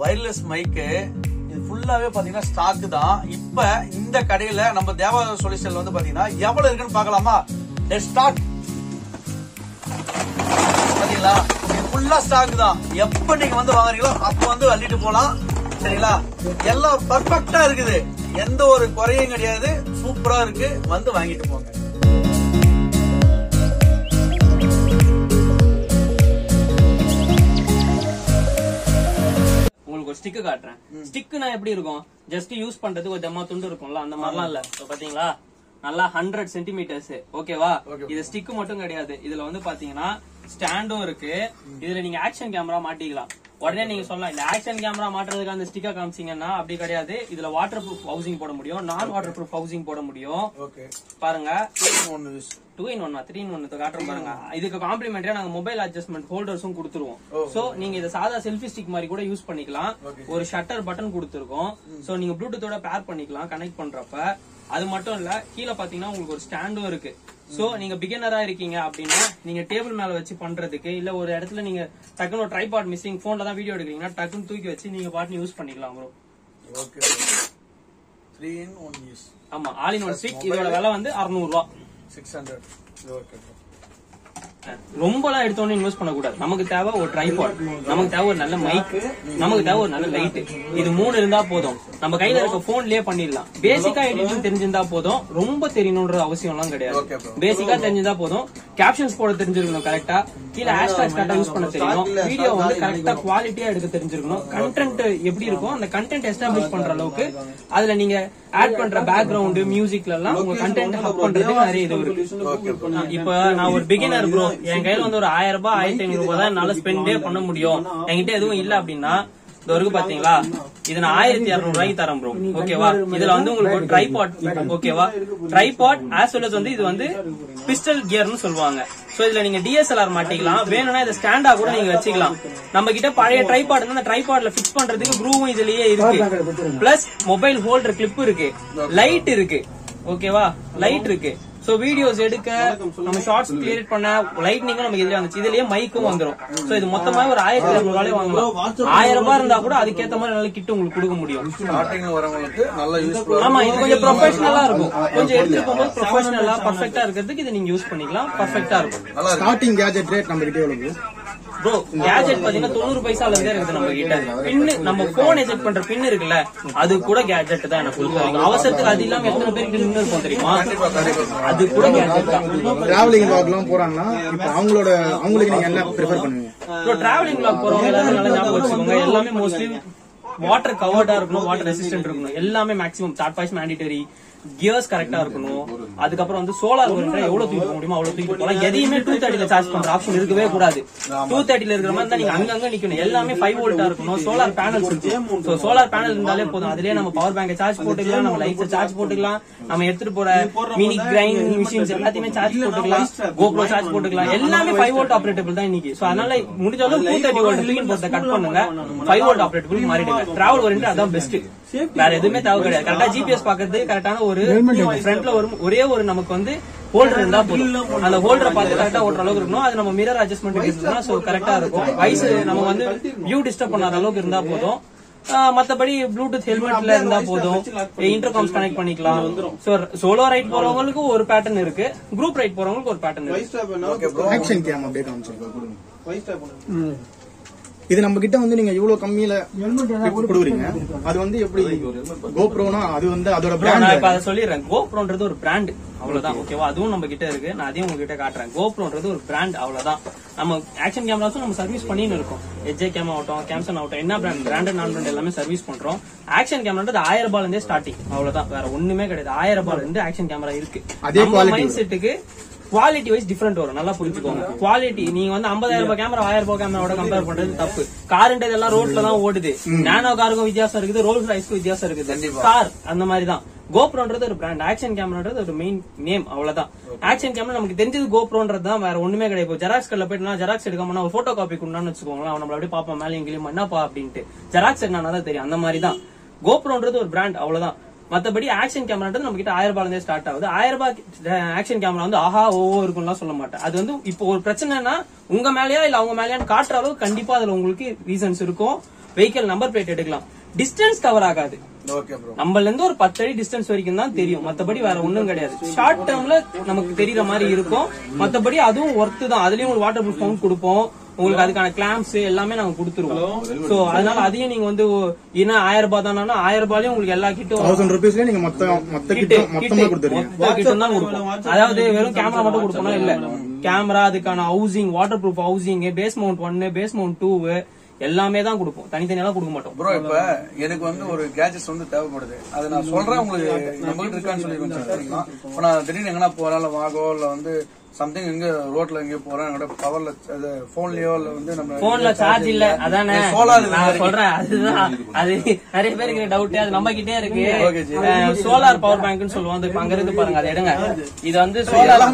Wireless மைக்கு இது ஃபுல்லாவே பாத்தீங்கன்னா ஸ்டாக் தான். இப்ப இந்த கடையில நம்ம தேவா சொல்யூஷன்ல வந்து பாத்தீங்கன்னா எவ்வளவு இருக்குன்னு பார்க்கலாமா? ஸ்டாக் பாத்தீங்களா? இது ஃபுல்லா ஸ்டாக் தான். எப்ப நீங்க வந்து வாங்குறீங்களோ அப்ப வந்து அள்ளிட்டு போலாம். சரிங்களா? எல்லாம் பர்ஃபெக்டா இருக்குது. எந்த ஒரு குறையும் கிடையாது. சூப்பரா இருக்கு. வந்து வாங்கிட்டு போங்க. உங்களுக்கு ஒரு ஸ்டிக் காட்டுறேன். ஸ்டிக்னா எப்படி இருக்கும்? ஜஸ்ட் யூஸ் பண்றதுக்கு ஒரு தம்மா துண்டு இருக்கும்ல அந்த மாதிரிலாம் இல்ல. பாத்தீங்களா? நல்லா ஹண்ட்ரட் சென்டிமீட்டர்ஸ் ஓகேவா இது ஸ்டிக் மட்டும் கிடையாது. இதுல வந்து பாத்தீங்கன்னா ஸ்டாண்டும் இருக்கு. இதுல நீங்க ஆக்ஷன் கேமரா மாட்டிக்கலாம். உடனே நீங்க சொல்லலாம். இந்த ஆக்ஷன் கேமரா மாட்டுறதுக்கு அந்த ஸ்டிக்கா காமிச்சீங்கன்னா அப்படி கிடையாது. இதுல வாட்டர் ப்ரூஃப் ஹவுசிங் போட முடியும். நான் வாட்டர் ப்ரூஃப் ஹவுசிங் போட முடியும் பாருங்க two in one three in one காட்டுறோம் பாருங்க. இதுக்கு காம்ப்ளிமெண்டரியா நாங்க மொபைல் அட்ஜஸ்ட்மெண்ட் ஹோல்டர்ஸும் கொடுத்துருவோம். சோ நீங்க இதை சாதா செல்ஃபி ஸ்டிக் மாதிரி கூட யூஸ் பண்ணிக்கலாம். ஒரு ஷட்டர் பட்டன் கொடுத்துருக்கோம். சோ நீங்க ப்ளூடூத்தோட பேர் பண்ணிக்கலாம் கனெக்ட் பண்றப்ப. அது மட்டும் இல்ல கீழே பாத்தீங்கன்னா உங்களுக்கு ஒரு ஸ்டாண்டும் இருக்கு. சோ நீங்க பிகினரா இருக்கீங்க அப்படின்னா நீங்க டேபிள் மேல வச்சு பண்றதுக்கு இல்ல ஒரு இடத்துல நீங்க டக்குனு ஒரு ட்ரைபாட் மிஸ்ஸிங் போன்ல தான் வீடியோ எடுக்கிறீங்கன்னா டக்குன்னு தூக்கி வச்சு நீங்க பாட்டு யூஸ் பண்ணிக்கலாம் bro okay three in one use ஆமா ஆல் இன் ஒன் ஸ்டிக் இதோட விலை வந்து 600 ரூபா சிக்ஸ் ஹண்ட்ரட் ஓகே ரொம்பலாம் எடுத்தோன்னு இன்வெஸ்ட் பண்ணக்கூடாது. நமக்கு தேவை ஒரு ட்ரைபாட் நமக்கு தேவை ஒரு நல்ல மைக் நமக்கு தேவை ஒரு நல்ல லைட் இது மூணு இருந்தா போதும். நம்ம கையில இருக்க போன்லயே பண்ணிடலாம். பேசிக்கா எடிட்டிங் தெரிஞ்சிருந்தா போதும். ரொம்ப தெரியணும்ன்ற அவசியம் எல்லாம் கிடையாது. பேசிக்கா தெரிஞ்சிருந்தா போதும். கேப்ஷன்ஸ் போட தெரிஞ்சிருக்கணும் கரெக்டா கீழே ஹேஷ்டாக் கரெக்டா யூஸ் பண்ண தெரியணும் வீடியோ வந்து கரெக்டா குவாலிட்டியா எடுக்க தெரிஞ்சிருக்கணும். கண்டென்ட் எப்படி இருக்கும் அந்த கண்டென்ட் எஸ்டாப்ளிஷ் பண்ற அளவுக்கு அதுல நீங்க ஆட் பண்ற பேக்ரவுண்ட் மியூசிக்ல எல்லாம் உங்க கண்டென்ட் ஹப் பண்றதுக்கு நிறைய இது இருக்கு. இப்ப நான் ஒரு பிகினர் ப்ரோ என் கையில வந்து ஒரு ஆயிரம் ரூபாய் ஆயிரத்தி ஐநூறு ரூபாய் தான் என்னால ஸ்பெண்டே பண்ண முடியும். என்கிட்ட எதுவும் இல்ல அப்படின்னா வரைக்கும் பாத்தீங்களா? இது நான் ஆயிரத்தி இருநூறு ரூபாய்க்கு தரேன் ப்ரோ ஓகேவா இதுல வந்து உங்களுக்கு ட்ரைபாட் ஓகேவா ட்ரைபாட் ஆஸ் வெல் வந்து இது வந்து பிஸ்டல் கியர்னு சொல்லுவாங்க. சோ இதுல நீங்க டிஎஸ்எல்ஆர் மாட்டிக்கலாம். வேணும்னா இதை ஸ்டாண்டா கூட நீங்க வச்சுக்கலாம். நம்ம கிட்ட பழைய ட்ரைபாட் அந்த ட்ரைபாட்ல ஃபிக்ஸ் பண்றதுக்கு க்ரூவும் இதுலயே இருக்கு. பிளஸ் மொபைல் ஹோல்டர் கிளிப் இருக்கு. லைட் இருக்கு. ஓகேவா லைட் இருக்கு. சோ வீடியோஸ் எடுக்க நம்ம ஷார்ட்ஸ் கிரியேட் பண்ண லைட்னிங்கும் நமக்கு இதுல வந்துச்சு. இதுலயே மைக்கும் வந்துரும். சோ இது மொத்தமா ஒரு ஆயிரத்தி இருநூறு ரூபாய் வாங்கலாம். ஆயிரம் ரூபாய் இருந்தா கூட அதுக்கேத்த மாதிரி நல்ல கிட்ட உங்களுக்கு கொடுக்க முடியும். ஆமா இது கொஞ்சம் ப்ரொஃபஷனலா இருக்கும். கொஞ்சம் எடுத்துட்டு போகும்போது ப்ரொஃபஷனலா பர்ஃபெக்ட்டா இருக்கிறதுக்கு இதை நீங்க யூஸ் பண்ணிக்கலாம். பர்ஃபெக்ட்டா இருக்கும். ஸ்டார்டிங் கேஜெட் ரேட் நம்ம கிட்ட எவ்வளவு ப்ரோ கேஜெட் பாத்தீங்கன்னா தொண்ணூறு பைசால இருந்தே இருக்குது நம்ம கிட்ட பின்னு நம்ம போன் எஜெக்ட் பண்ற பின் இருக்குல்ல அது கூட கேஜெட் தான் எனக்கு அவசரத்துக்கு அது இல்லாம எத்தனை பேருக்கு நின்று இருக்கும் தெரியுமா? அது கூட கேஜெட் தான். டிராவலிங் வாக்லாம் போறாங்கன்னா இப்போ அவங்களோட அவங்களுக்கு நீங்க என்ன ப்ரிஃபர் பண்ணுவீங்க? ப்ரோ டிராவலிங் பிளாக் போறவங்க எல்லாரும் நல்லா ஞாபகம் வச்சுக்கோங்க. எல்லாமே மோஸ்ட்லி வாட்டர் கவர்டா இருக்கணும் வாட்டர் ரெசிஸ்டன்ட் இருக்கணும். எல்லாமே maximum that boys mandatory gears கரெக்டா இருக்கணும். அதுக்கப்புறம் வந்து சோலார் ஓரியன்டா எவ்வளவு தூக்கி முடியுமோ அவ்வளவு தூக்கி போகலாம். எதையுமே டூ தேர்ட்டில சார்ஜ் பண்ற ஆப்ஷன் இருக்கவே கூடாது. டூ தேர்ட்டில இருக்கிற மாதிரி தான் நீங்க அங்கங்க நிக்கணும். எல்லாமே ஃபைவ் வோல்ட்டா இருக்கணும். சோலார் பேனல் இருக்கு. சோலார் பேனல் இருந்தாலே போதும். அதுலயே நம்ம பவர் பேங்கை சார்ஜ் போட்டுக்கலாம் நம்ம லைட்ஸ் சார்ஜ் போட்டுக்கலாம் நம்ம எடுத்துட்டு போற மினி கிரைண்ட் மிஷின்ஸ் எல்லாத்தையுமே சார்ஜ் போட்டுக்கலாம் கோப்ரோ சார்ஜ் போட்டுக்கலாம். எல்லாமே ஃபைவ் வோல்ட் ஆபரேட்டபிள் தான் இன்னைக்கு. சோ அதனால முடிஞ்ச அளவு டூ தேர்ட்டி வோல்ட் தூக்கி போட்டு கட் பண்ணுங்க. ஃபைவ் வோல்ட் ஆபரேட்டபிள் மாறிடுங்க. டிராவல் ஓரியன்ட் அதான் பெஸ்ட் வேற எதுவுமே தேவை கிடையாது கரெக்டா ஜிபிஎஸ் பாக்குறது கரெக்டான ஒரு ஃப்ரண்ட்ல ஒரு ஒரே ஒரு நமக்கு வந்து ஹோல்டர் இருந்தா போதும். அந்த ஹோல்டரை பார்த்து கரெக்டா ஓட்டுற அளவுக்கு இருக்கணும் அது நம்ம மிரர் அட்ஜஸ்ட்மெண்ட் இருந்ததுன்னா சோ கரெக்டா இருக்கும். வயசு நம்ம வந்து வியூ டிஸ்டர்ப் பண்ணாத அளவுக்கு இருந்தா போதும். மத்தபடி ப்ளூடூத் ஹெல்மெட்ல இருந்தா போதும். இன்டர்காம்ஸ் கனெக்ட் பண்ணிக்கலாம். சோ சோலோ ரைட் போறவங்களுக்கு ஒரு பேட்டர்ன் இருக்கு. குரூப் ரைட் போறவங்களுக்கு ஒரு பேட்டர்ன் இருக்கு ஆக்ஷன் கேம் அப்படியே காமிச்சிருக்கோம் இது நம்ம கிட்ட வந்து நீங்க இவ்வளவு கம்மியில கொடுக்குறீங்க. அது வந்து எப்படி கோப்ரோனா அது வந்து அதோட நான் இப்ப பிராண்ட் அதை சொல்லிடுறேன். கோப்ரோன்றது ஒரு பிராண்ட் அவ்வளவுதான் ஓகேவா அதுவும் நம்ம கிட்ட இருக்கு. நான் அதையும் உங்ககிட்ட காட்டுறேன். கோப்ரோன்றது ஒரு பிராண்ட் அவ்வளவுதான். நம்ம ஆக்ஷன் கேமராஸும் நம்ம சர்வீஸ் பண்ணின்னு இருக்கோம். எஜே கேம் ஆகட்டும் கேம்சன் ஆகட்டும் என்ன பிராண்ட் பிராண்ட் நான் பிராண்ட் எல்லாமே சர்வீஸ் பண்றோம். ஆக்ஷன் கேமரான்றது ஆயிரம் ரூபாயில இருந்தே ஸ்டார்டிங் அவ்வளவுதான். வேற ஒண்ணுமே கிடையாது. ஆயிரம் ரூபாயில இருந்து ஆக்ஷன் கேமரா இருக்கு. அதே மைண்ட் செட்டுக்கு குவாலிட்டி வைஸ் டிஃபரெண்ட் வரும். நல்லா புரிஞ்சுக்கோங்க. குவாலிட்டி நீங்க வந்து 50000 ரூபாய் கேமரா ஆயிரம் ரூபாய் கேமராவோட கம்பேர் பண்றது தப்பு. காருன்றது இதெல்லாம் ரோட்ல தான் ஓடுது. நானோ காருக்கும் வித்தியாசம் இருக்குது ரோல்ஸ் ரைஸ்க்கும் வித்தியாசம் இருக்குது. கார் அந்த மாதிரி தான் கோப்ரோன்றது ஒரு பிராண்ட் ஆக்ஷன் கேமரான்றது ஒரு மெயின் நேம் அவ்வளவுதான். ஆக்ஷன் கேமரா நமக்கு தெரிஞ்சது கோப்ரோன்றது தான் வேற ஒண்ணுமே கிடையாது. ஜெராக்ஸ் கடையில போயிட்டு ஜெராக்ஸ் எடுக்காம ஒரு போட்டோ காப்பி கொண்டான்னு வச்சுக்கோங்களேன் அவன் நம்மள அப்படியே பாப்பான் மேலே எங்கேயும் என்னப்பா? அப்படின்ட்டு. ஜெராக்ஸ் என்னன்னா தான் தெரியும். அந்த மாதிரி தான் கோப்ரோன்றது ஒரு பிராண்ட் அவ்வளவுதான். மத்தபடி ஆக்ஷன் கேமரான்றது நம்ம கிட்ட ஆயிரம் ரூபாயில இருந்தே ஸ்டார்ட் ஆகுது. ஆயிரம் ரூபாய் ஆக்ஷன் கேமரா வந்து ஆஹா ஓவோ இருக்கும்லாம் சொல்ல மாட்டேன். அது வந்து இப்போ ஒரு பிரச்சனைனா உங்க மேலயா இல்ல அவங்க மேலயான்னு காட்டுற அளவுக்கு கண்டிப்பா அதுல உங்களுக்கு ரீசன்ஸ் இருக்கும். வெஹிக்கல் நம்பர் பிளேட் எடுக்கலாம். டிஸ்டன்ஸ் கவர் ஆகாது. நம்மள இருந்து ஒரு பத்து அடி டிஸ்டன்ஸ் வரைக்கும் தான் தெரியும். மத்தபடி வேற ஒண்ணும் கிடையாது. ஷார்ட் டேர்ம்ல நமக்கு தெரியற மாதிரி இருக்கும். மத்தபடி அதுவும் ஒர்த்து தான். அதுலயும் உங்களுக்கு வாட்டர் ப்ரூஃப் கொடுப்போம். உங்களுக்கு அதுக்கான கிளாம்ஸ் எல்லாமே நாங்க கொடுத்துருவோம். சோ அதனால அதையும் நீங்க வந்து என்ன ஆயிரம் ரூபாய் தானா ஆயிரம் ரூபாய்லயும் உங்களுக்கு எல்லா கிட்டும் தௌசண்ட் ருபீஸ்ல நீங்க மொத்த மொத்த கிட்டு கிட்டும் மொத்தமா தான் கொடுப்போம். அதாவது வெறும் கேமரா மட்டும் கொடுப்போம்னா இல்ல. கேமரா அதுக்கான housing waterproof housing base mount ஒன்னு பேஸ் மவுண்ட் டூ எல்லாமே தான் கொடுப்போம். தனித்தனியெல்லாம் கொடுக்க மாட்டோம். ப்ரோ இப்ப எனக்கு வந்து ஒரு கேஜெட்ஸ் வந்து தேவைப்படுது. அது நான் சொல்றேன் உங்களுக்கு நம்ம கிட்ட இருக்கான்னு சொல்லி கொஞ்சம் நான் திடீர்னு எங்கன்னா போறேன் இல்ல வாகோ இல்ல வந்து சம்திங் எங்க ரோட்ல எங்கேயோ போறேன். என்னோட பவர்ல அது போன்லயோ இல்ல வந்து நம்ம போன்ல சார்ஜ் இல்ல. அதானே? சோலார் நான் சொல்றேன். அதுதான். அது நிறைய பேருக்கு டவுட் அது நம்ம கிட்டே இருக்கு. சோலார் பவர் பேங்க்னு சொல்லுவோம். அங்க இருந்து பாருங்க அதை எடுங்க. இது வந்து சோலார்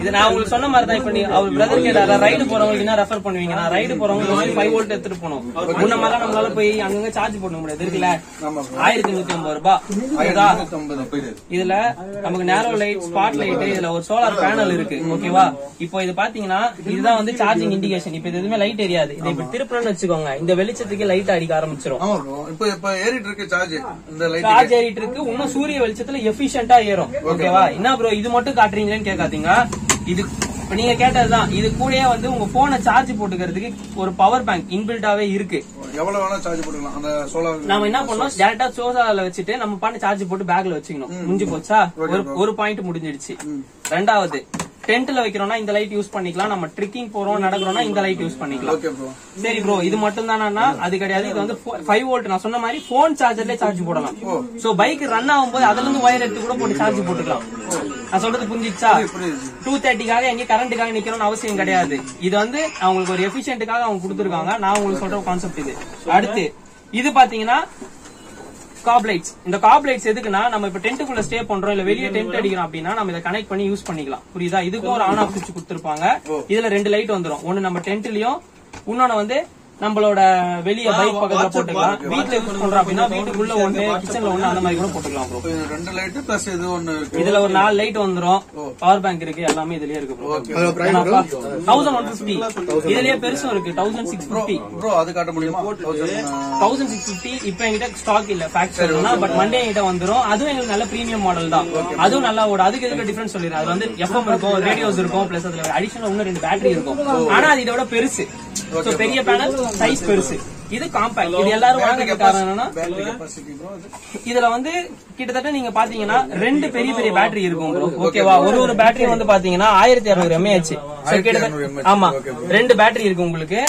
இது நான் உங்களுக்கு சொன்ன மாதிரி தான் இப்ப நீ அவர் பிரதர் கேட்டார ரைடு போறவங்களுக்கு என்ன ரெஃபர் பண்ணுவீங்க? நான் ரைடு போறவங்க ஃபைவ் வோல்ட் எடுத்துட்டு போகணும். முன்ன மாதிரி நம்மளால போய் அங்கங்க சார்ஜ் போட முடியாது. இருக்குல்ல? ஆயிரத்தி நூத்தி ஐம்பது ரூபாய்? இதுல நமக்கு நேரோ லைட் ஸ்பாட் லைட் இதுல ஒரு சோலார் பேனல் இருக்கு. ஓகேவா இப்போ இது பாத்தீங்கன்னா இதுதான் வந்து சார்ஜிங் இண்டிகேஷன் இப்போ இது எதுவுமே லைட் எரியாது இதை இப்ப திருப்பணும்னு வச்சுக்கோங்க. இந்த வெளிச்சத்துக்கு லைட் அடிக்க ஆரம்பிச்சிரும். இப்ப இப்ப ஏறிட்டு இருக்கு சார்ஜ் இந்த லைட் சார்ஜ் ஏறிட்டு இருக்கு. இன்னும் சூரிய வெளிச்சத்துல எஃபிஷியன்டா ஏறும். ஓகேவா என்ன ப்ரோ இது மட்டும் காட்டுறீங்களேன்னு கேட்காதீங்க இது நீங்க கேட்டதுதான். இது கூடயே வந்து உங்க போனை சார்ஜ் போட்டுக்கிறதுக்கு ஒரு பவர் பேங்க் இன்பில்டாவே இருக்கு. எவ்வளவு வேணா சார்ஜ் போட்டுக்கலாம். அந்த சோலார் நாம என்ன பண்ணோம்? டேரக்டா சோசால வச்சுட்டு நம்ம பாட்டு சார்ஜ் போட்டு பேக்ல வச்சுக்கணும். முடிஞ்சு போச்சா? ஒரு பாயிண்ட் முடிஞ்சிடுச்சு. ரெண்டாவது டென்ட்ல வைக்கிறோம்னா இந்த லைட் யூஸ் பண்ணிக்கலாம். நம்ம ட்ரிக்கிங் போறோம் நடக்கிறோம்னா இந்த லைட் யூஸ் பண்ணிக்கலாம். சரி ப்ரோ இது மட்டும் தானா அது கிடையாது. இது வந்து ஃபைவ் வோல்ட் நான் சொன்ன மாதிரி போன் சார்ஜர்ல சார்ஜ் போடலாம். சோ பைக் ரன் ஆகும்போது அதுல இருந்து ஒயர் எடுத்து கூட போட்டு சார்ஜ் போட்டுக்கலாம். நான் சொல்றது புரிஞ்சிச்சா? டூ தேர்ட்டிக்காக எங்க கரண்ட்டுக்காக நிக்கணும்னு அவசியம் கிடையாது. இது வந்து அவங்களுக்கு ஒரு எஃபிஷியன்ட்டுக்காக அவங்க கொடுத்துருக்காங்க. நான் உங்களுக்கு சொல்ற கான்செப்ட் இது. அடுத்து இது பாத்தீங்கன்னா காப் லைட்ஸ் இந்த காப் லைட்ஸ் எதுக்குன்னா நம்ம இப்ப டென்ட்டுக்குள்ள ஸ்டே பண்றோம் இல்ல வெளியே டென்ட் அடிக்கிறோம் அப்படின்னா நம்ம இதை கனெக்ட் பண்ணி யூஸ் பண்ணிக்கலாம். புரியுதா? இதுக்கும் ஒரு ஆன் ஆஃப் சுவிட்ச் கொடுத்துருப்பாங்க. இதுல ரெண்டு லைட் வந்துரும். ஒன்னு நம்ம டென்ட்லயும் இன்னொன்னு வந்து நம்மளோட வெளிய பைக் பக்கத்துல போட்டுக்கலாம். வீட்ல யூஸ் பண்றோம் அப்படின்னா வீட்டுக்குள்ள ஒண்ணு கிச்சன்ல ஒண்ணு அந்த மாதிரி கூட போட்டுக்கலாம் ப்ரோ ரெண்டு லைட் பிளஸ் இது ஒண்ணு இருக்கு. இதுல ஒரு நாலு லைட் வந்துரும். பவர் பேங்க் இருக்கு எல்லாமே இதுலயே இருக்கு ப்ரோ தௌசண்ட் ஒன் பிப்டி இதுலயே பெருசும் இருக்கு தௌசண்ட் சிக்ஸ் பிப்டி ப்ரோ அது காட்ட முடியுமா? தௌசண்ட் சிக்ஸ் பிப்டி இப்ப என்கிட்ட ஸ்டாக் இல்ல ஃபேக்டரி பட் மண்டே என்கிட்ட வந்துரும். அதுவும் எங்களுக்கு நல்ல பிரீமியம் மாடல் தான். அதுவும் நல்லா ஓடும். அதுக்கு இதுக்கு டிஃபரன்ஸ் சொல்லிடுறேன்? அது வந்து எஃப்எம் இருக்கும் ரேடியோஸ் இருக்கும் பிளஸ் அதுல அடிஷனல் இன்னும் ரெண்டு பேட்டரி இருக்கும். ஆனா அது இதோட பெருசு. பெரிய பேனல் சைஸ் பெருசு. இது காம்பேக்ட் இது எல்லாரும் வாங்குறது காரணம் என்னன்னா இதுல வந்து கிட்டத்தட்ட நீங்க பாத்தீங்கன்னா ரெண்டு பெரிய பெரிய பேட்டரி இருக்கும் ப்ரோ ஓகேவா ஒரு ஒரு பேட்டரி வந்து பாத்தீங்கன்னா ஆயிரத்தி இரநூறு எம்ஏஹெச் ஆமா. ரெண்டு பேட்டரி இருக்கு உங்களுக்கு.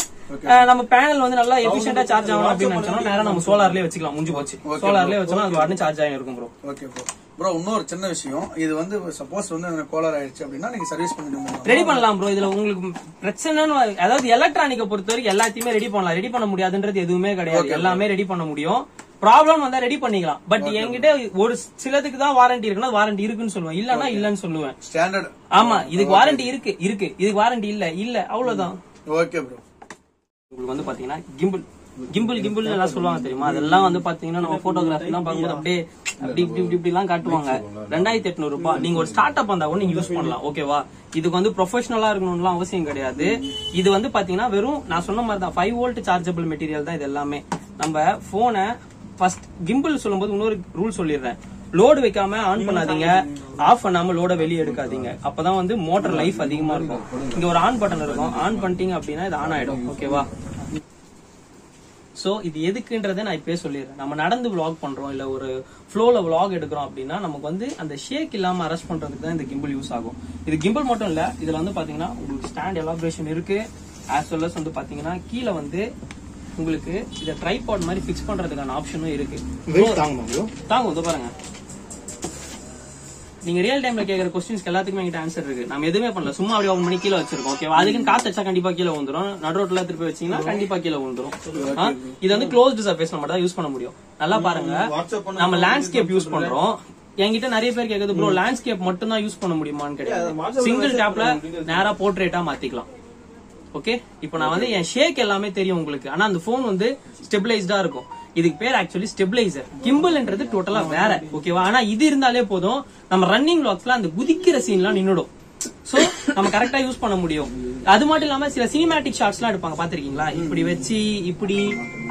நம்ம பேனல் வந்து நல்லா எஃபிஷியன்டா சார்ஜ் ஆகணும் அப்படின்னு நினைச்சோம்னா நேரம் நம்ம சோலார்லயே வச்சுக்கலாம். முடிஞ்சு போச்சு. சோலார்லயே வச்சோம்னா அது உடனே சார்ஜ் ஆகி இருக்கும் ப்ரோ ஓகே ப்ரோ இன்னொரு சின்ன விஷயம். இது வந்து சப்போஸ் வந்து எனக்கு கோலர் ஆயிடுச்சு அப்படின்னா நீங்க சர்வீஸ் பண்ணிடுவீங்க ரெடி பண்ணலாம் ப்ரோ இதுல உங்களுக்கு பிரச்சனைன்னு அதாவது எலக்ட்ரானிக்க பொறுத்த வரைக்கும் எல்லாத்தையுமே ரெடி பண்ணலாம். ரெடி பண்ண முடியாதுன்றது எதுவுமே கிடையாது. எல்லாமே ரெடி பண்ண முடியும். ப்ராப்ளம் வந்தா ரெடி பண்ணிக்கலாம். பட் என்கிட்ட ஒரு சிலதுக்கு தான் வாரண்டி இருக்குன்னா வாரண்டி இருக்குன்னு சொல்லுவேன். இல்லன்னா இல்லன்னு சொல்லுவேன். ஸ்டாண்டர்ட் ஆமா இதுக்கு வாரண்டி இருக்கு. இருக்கு. இதுக்கு வாரண்டி இல்ல. இல்ல. அவ்வளவுதான். ஓகே ப்ரோ உங்களுக்கு வந்து பாத்தீங்கன்னா கிம்பிள் கிம்பிள் கிம்பிள் எல்லாம் சொல்லுவாங்க தெரியுமா? அதெல்லாம் வந்து பாத்தீங்கன்னா நம்ம போட்டோகிராஃபி எல்லாம் பார்க்கும்போது அப்படியே அப்படி இப்படி இப்படி இப்படி எல்லாம் காட்டுவாங்க. ரெண்டாயிரத்தி எட்நூறு ரூபாய் நீங்க ஒரு ஸ்டார்ட் அப் வந்தா கூட நீங்க யூஸ் பண்ணலாம். ஓகேவா இதுக்கு வந்து ப்ரொஃபஷனலா இருக்கணும்லாம் அவசியம் கிடையாது. இது வந்து பாத்தீங்கன்னா வெறும் நான் சொன்ன மாதிரி தான் ஃபைவ் வோல்ட் சார்ஜபிள் மெட்டீரியல் தான் இது எல்லாமே. நம்ம போனை ஃபர்ஸ்ட் கிம்பிள் சொல்லும்போது இன்னொரு ரூல் சொல்லிடுறேன். லோடு வைக்காம ஆன் பண்ணாதீங்க. ஆஃப் பண்ணாம லோட வெளியே எடுக்காதீங்க. அப்பதான் வந்து மோட்டார் லைஃப் அதிகமா இருக்கும். இங்க ஒரு ஆன் பட்டன் இருக்கும். ஆன் பண்ணிட்டீங்க அப்படின்னா இது ஆன் ஆயிடும். ஓகேவா சோ இது எதுக்குன்றதை நான் இப்பயே சொல்லிடுறேன். நம்ம நடந்து vlog பண்றோம் இல்ல ஒரு ஃப்ளோல vlog எடுக்கிறோம் அப்படின்னா நமக்கு வந்து அந்த ஷேக் இல்லாம அரெஸ்ட் பண்றதுக்கு தான் இந்த கிம்பிள் யூஸ் ஆகும். இது கிம்பிள் மட்டும் இல்ல இதுல வந்து பாத்தீங்கன்னா உங்களுக்கு ஸ்டாண்ட் எலாபரேஷன் இருக்கு. ஆஸ் வெல் வந்து பாத்தீங்கன்னா கீழே வந்து உங்களுக்கு இத ட்ரைபாட் மாதிரி ஃபிக்ஸ் பண்றதுக்கான ஆப்ஷனும் இருக்கு. தாங்குமா வந்து பாருங்க. நீங்க ரியல் டைம்ல கேக்குற கொஸ்டின்ஸ்க்கு எல்லாத்துக்குமே எங்கிட்ட ஆன்சர் இருக்கு. நம்ம எதுவுமே பண்ணல. சும்மா அப்படியே ஓபன் பண்ணி கீழே வச்சிருக்கோம் ஓகேவா அதுக்குன்னு காத்து வச்சா கண்டிப்பா கீழே வந்துரும் நடு ரோட்ல திருப்பி வச்சீங்கன்னா கண்டிப்பா கீழே வந்துரும்? இது வந்து க்ளோஸ்டு சர்ஃபேஸ் நம்ம தான் யூஸ் பண்ண முடியும். நல்லா பாருங்க. நம்ம லேண்ட்ஸ்கேப் யூஸ் பண்றோம். என்கிட்ட நிறைய பேர் கேக்குது ப்ரோ லேண்ட்ஸ்கேப் மட்டும் தான் யூஸ் பண்ண முடியுமான்னு கிடையாது சிங்கிள் டேப்ல நேரா போர்ட்ரேட்டா மாத்திக்கலாம். ஓகே இப்போ நான் வந்து என் ஷேக் எல்லாமே தெரியும் உங்களுக்கு. ஆனா அந்த போன் வந்து ஸ்டெபிளைஸ்டா இருக்கும். இதுக்கு பேர் ஆக்சுவலி ஸ்டெபிளைசர் கிம்பிள்ன்றது டோட்டலா வேற ஓகேவா ஆனா இது இருந்தாலே போதும் நம்ம ரன்னிங் லாக்ஸ்ல அந்த குதிக்கிற சீன்லாம் நின்னுடும். சோ நம்ம கரெக்டா யூஸ் பண்ண முடியும். அது மட்டும் இல்லாம சில சினிமேட்டிக் ஷார்ட்ஸ் எல்லாம் எடுப்பாங்க பாத்திருக்கீங்களா இப்படி வச்சு இப்படி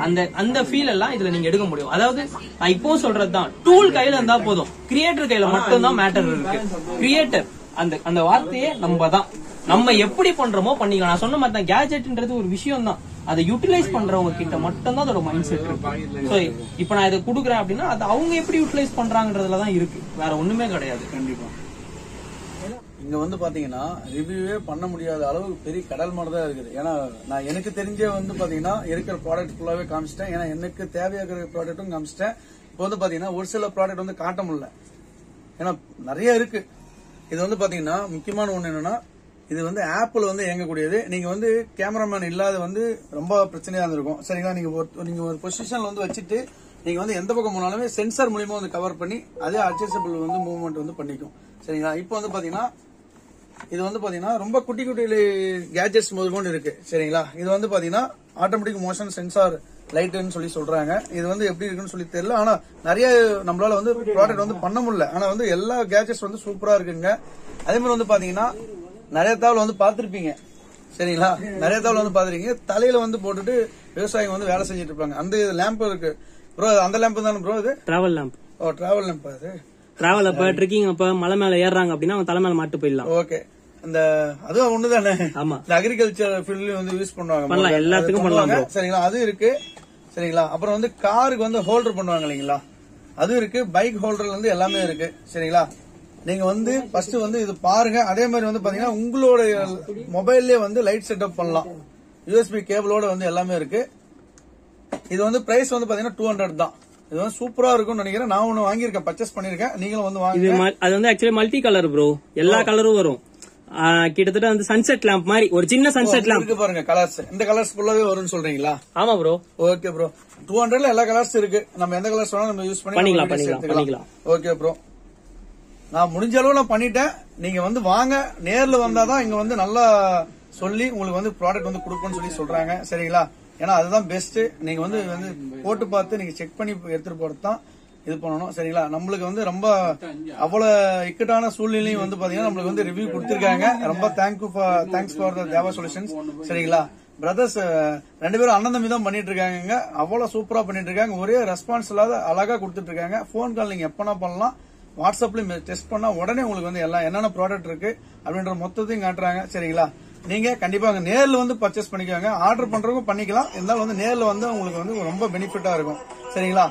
அந்த அந்த ஃபீல் எல்லாம் இதுல நீங்க எடுக்க முடியும். அதாவது நான் இப்பவும் சொல்றதுதான் டூல் கையில இருந்தா போதும். கிரியேட்டர் கையில மட்டும் தான் மேட்டர் இருக்கு. கிரியேட்டர் அந்த அந்த வார்த்தையே நம்ம தான். நம்ம எப்படி பண்றோமோ பண்ணிக்கலாம். நான் சொன்ன மாதிரி தான் கேஜெட்ன்றது ஒரு விஷயம் தான் அதை யூட்டிலைஸ் பண்றவங்க கிட்ட மட்டும் தான் அதோட மைண்ட் செட் இருக்கு. சோ இப்ப நான் இதை குடுக்குறேன் அப்படின்னா அது அவங்க எப்படி யூட்டிலைஸ் பண்றாங்கன்றதுல தான் இருக்கு. வேற ஒண்ணுமே கிடையாது. கண்டிப்பா. இங்க வந்து பாத்தீங்கன்னா ரிவ்யூவே பண்ண முடியாத அளவுக்கு பெரிய கடல் மாதிரி தான் இருக்குது. ஏன்னா நான் எனக்கு தெரிஞ்ச வந்து பாத்தீங்கன்னா இருக்கிற ப்ராடக்ட் ஃபுல்லாவே காமிச்சிட்டேன். ஏன்னா எனக்கு தேவையாகிற ப்ராடக்ட்டும் காமிச்சிட்டேன். இப்போ வந்து பாத்தீங்கன்னா ஒரு சில ப்ராடக்ட் வந்து காட்ட முடியல. ஏன்னா நிறைய இருக்கு. இது வந்து பாத்தீங்கன்னா முக்கியமான ஒண்ணு என்னன்னா இது வந்து ஆப்பிள் வந்து இயங்கக்கூடியது. நீங்க வந்து கேமராமேன் இல்லாத வந்து ரொம்ப பிரச்சனையா இருந்திருக்கும். சரிங்களா? நீங்க ஒரு நீங்க ஒரு பொசிஷன்ல வந்து வச்சுட்டு நீங்க வந்து எந்த பக்கம் போனாலுமே சென்சார் மூலியமா வந்து கவர் பண்ணி அதே அட்ஜஸ்டபிள் வந்து மூவ்மெண்ட் வந்து பண்ணிக்கும். சரிங்களா? இப்போ வந்து பாத்தீங்கன்னா இது வந்து பாத்தீங்கன்னா ரொம்ப குட்டி குட்டி கேஜெட்ஸ் முதற்கொண்டு இருக்கு. சரிங்களா? இது வந்து பாத்தீங்கன்னா ஆட்டோமேட்டிக் மோஷன் சென்சார் லைட்னு சொல்லி சொல்றாங்க. இது வந்து எப்படி இருக்குன்னு சொல்லி தெரியல. ஆனா நிறைய நம்மளால வந்து ப்ராடக்ட் வந்து பண்ண முடியல. ஆனா வந்து எல்லா கேஜெட்ஸ் வந்து சூப்பரா இருக்குங்க. அதே மாதிரி வந்து பாத்தீங்கன்னா நிறைய தாவல் வந்து பார்த்திருப்பீங்க. சரிங்களா? நிறைய தாவல் வந்து பாத்திருக்கீங்க தலையில வந்து போட்டுட்டு விவசாயிங்க வந்து வேலை செஞ்சுட்டு இருப்பாங்க. அந்த லேம்ப் இருக்கு. ப்ரோ அந்த லேம்ப் தானே ப்ரோ இது? டிராவல் லேம்ப் ஓ டிராவல் லேம்ப் அது டிராவல் அப்ப ட்ரெக்கிங் அப்ப மலை மேல ஏறாங்க அப்படின்னா அவங்க தலை மேல மாட்டு போயிடலாம். ஓகே. அந்த அதுவும் ஒண்ணுதானே ஆமா. இந்த அக்ரிகல்ச்சர் ஃபீல்ட்லயும் வந்து யூஸ் பண்ணுவாங்க. பண்ணலாம், எல்லாத்துக்கும் பண்ணுவாங்க. பண்ணலாம் சரிங்களா? அது இருக்கு. சரிங்களா? அப்புறம் வந்து காருக்கு வந்து ஹோல்டர் பண்ணுவாங்க இல்லைங்களா? அது இருக்கு. பைக் ஹோல்டர்ல இருந்து எல்லாமே இருக்கு. சரிங்களா? நீங்க வந்து ஃபர்ஸ்ட் வந்து இது பாருங்க. அதே மாதிரி வந்து பாத்தீங்கன்னா உங்களோட மொபைல்லே வந்து லைட் செட்டப் பண்ணலாம். யூஎஸ்பி கேபிளோட வந்து எல்லாமே இருக்கு. இது வந்து பிரைஸ் வந்து பாத்தீங்கன்னா டூ ஹண்ட்ரட் தான். இது வந்து சூப்பரா இருக்கும்னு நினைக்கிறேன். நான் ஒன்னு வாங்கியிருக்கேன். பர்ச்சேஸ் பண்ணிருக்கேன் நீங்களும் வந்து ம- அது வந்து ஆக்சுவலி மல்டி கலர் ப்ரோ எல்லா கலரும் வரும். ஆ, கிட்டத்தட்ட வந்து சன்செட் லேம்ப் மாதிரி. ஒரு சின்ன சன்செட் லேம்ப் இருக்கு பாருங்க கலர்ஸ் இந்த கலர்ஸ் ஃபுல்லாவே வரும்னு சொல்றீங்களா? ஆமா ப்ரோ ஓகே ப்ரோ டூ ஹண்ட்ரட்ல எல்லா கலர்ஸ் இருக்கு. நம்ம எந்த கலர்ஸ் வேணாலும் நம்ம யூஸ் பண்ணி பண்ணிக்கலாம், பண்ணிக்கலாம். ஓகே ப்ரோ நான் முடிஞ்ச அளவு நான் பண்ணிட்டேன். நீங்க வந்து வாங்க. நேர்ல வந்தாதான் இங்க வந்து நல்லா சொல்லி உங்களுக்கு வந்து ப்ராடக்ட் வந்து கொடுப்போம்னு சொல்லி சொல்றாங்க. சரிங்களா? ஏன்னா அதுதான் பெஸ்ட் நீங்க வந்து வந்து போட்டு பார்த்து நீங்க செக் பண்ணி எடுத்துட்டு போறது தான் இது பண்ணணும். சரிங்களா? நம்மளுக்கு வந்து ரொம்ப அவ்வளவு இக்கட்டான சூழ்நிலையும் வந்து பாத்தீங்கன்னா நம்மளுக்கு வந்து ரிவ்யூ கொடுத்திருக்காங்க. ரொம்ப thank you thanks for the Deva solutions சரிங்களா? பிரதர்ஸ் ரெண்டு பேரும் அண்ணன் தம்பி தான் பண்ணிட்டு இருக்காங்க அவ்வளவு சூப்பரா பண்ணிட்டு இருக்காங்க. ஒரே ரெஸ்பான்ஸ் இல்லாத அழகா கொடுத்துட்டு இருக்காங்க. போன் கால் நீங்க எப்பனா பண்ணலாம். வாட்ஸ்அப்ல டெஸ்ட் பண்ணா உடனே உங்களுக்கு வந்து எல்லாம் என்னென்ன ப்ராடக்ட் இருக்கு அப்படின்ற மொத்தத்தையும் காட்டுறாங்க. சரிங்களா? நீங்க கண்டிப்பா அங்க நேர்ல வந்து பர்ச்சேஸ் பண்ணிக்கோங்க. ஆர்டர் பண்றவங்க பண்ணிக்கலாம். இருந்தாலும் வந்து நேர்ல வந்து உங்களுக்கு வந்து ரொம்ப பெனிஃபிட்டா இருக்கும். சரிங்களா?